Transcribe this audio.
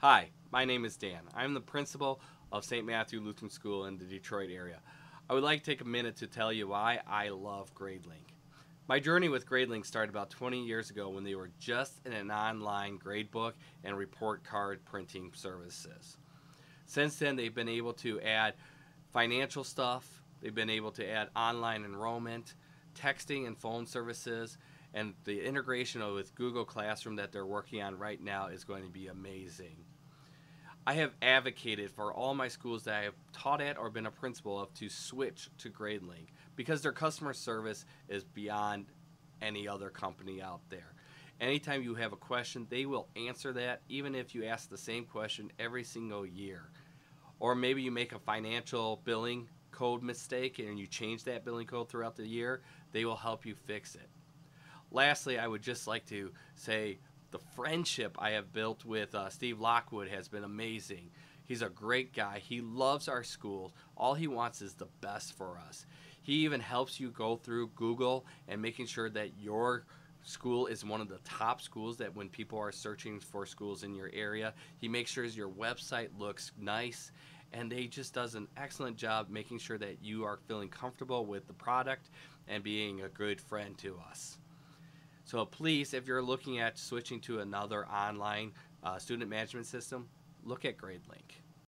Hi, my name is Dan. I'm the principal of St. Matthew Lutheran School in the Detroit area. I would like to take a minute to tell you why I love GradeLink. My journey with GradeLink started about 20 years ago when they were just an online gradebook and report card printing services. Since then, they've been able to add financial stuff, they've been able to add online enrollment, texting and phone services, and the integration with Google Classroom that they're working on right now is going to be amazing. I have advocated for all my schools that I have taught at or been a principal of to switch to GradeLink because their customer service is beyond any other company out there. Anytime you have a question, they will answer that even if you ask the same question every single year. Or maybe you make a financial billing code mistake and you change that billing code throughout the year, they will help you fix it. Lastly, I would just like to say the friendship I have built with uh, Steve Lockwood has been amazing. He's a great guy. He loves our school. All he wants is the best for us. He even helps you go through Google and making sure that your school is one of the top schools that when people are searching for schools in your area, he makes sure your website looks nice and he just does an excellent job making sure that you are feeling comfortable with the product and being a good friend to us. So please, if you're looking at switching to another online uh, student management system, look at GradeLink.